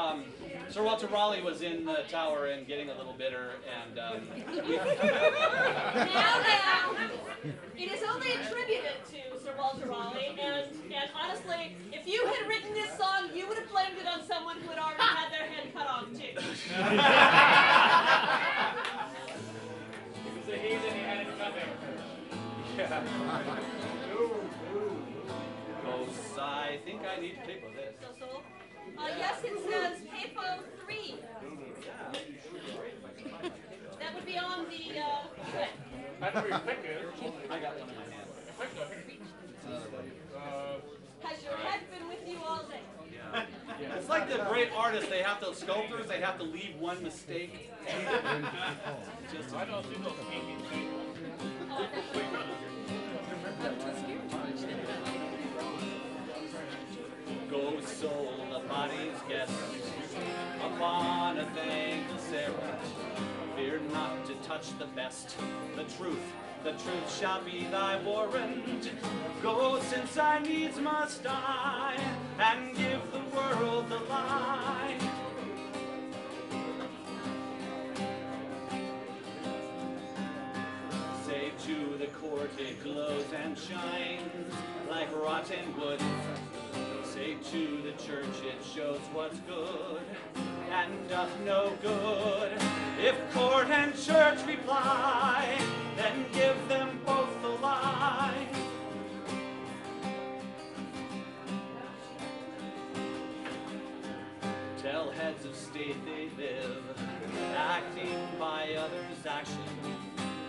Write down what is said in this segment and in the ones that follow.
Um, Sir Walter Raleigh was in the tower and getting a little bitter, and um, Now, now, it is only attributed to Sir Walter Raleigh, and, and honestly, if you had written this song, you would have blamed it on someone who had already had their head cut off, too. He was a heathen, he had it coming. Yeah. oh, I think I need to take with this. So, so, uh, yes, it says Papo 3. That would be on the, uh, what? That's pretty quick, dude. I got one in my hand. Uh, Has your head been with you all day? Yeah. It's like the great artists, they have to, sculptors, they have to leave one mistake. Just I don't see no kinky thing. Oh, that's- Go guest, upon a thankless errand. Fear not to touch the best, the truth, the truth shall be thy warrant. Go since I needs must die, and give the world the lie. Say to the court it glows and shines like rotten wood. Church it shows what's good and doth no good. If court and church reply, then give them both the lie. Tell heads of state they live, acting by others' action,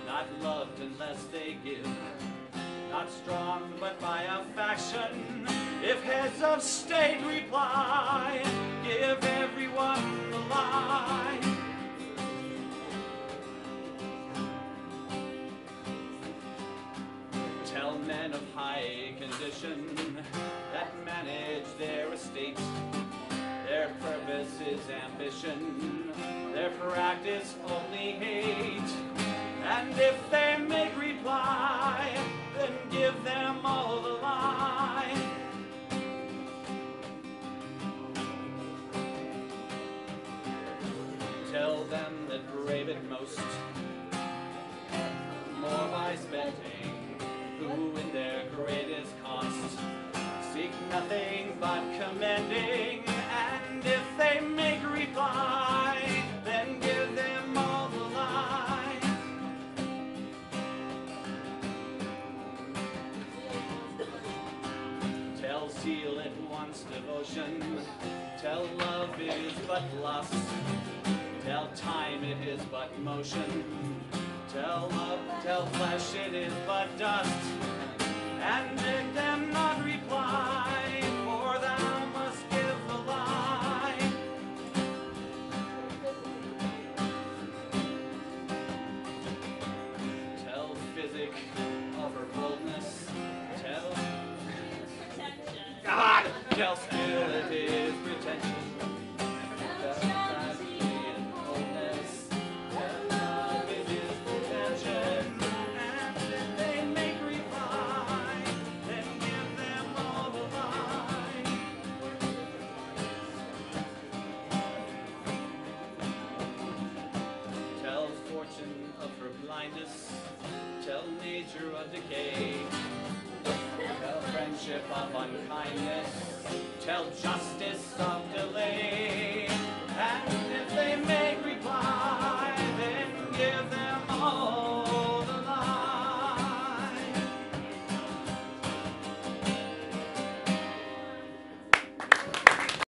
not loved unless they give not strong but by a faction. If heads of state reply, give everyone the lie. Tell men of high condition that manage their estate. Their purpose is ambition, their practice only hate. And if they make reply, them that brave it most, more by spending, eh, who in their greatest cost seek nothing but commending. And if they make reply, then give them all the lie. Tell zeal at once devotion. Tell love is but lust. Tell time it is but motion. Tell love, tell flesh it is but dust. And bid them not reply, for thou must give the lie. Tell physic of her boldness. Tell God, tell skill it is blindness. Tell nature of decay. Tell friendship of unkindness. Tell justice of delay.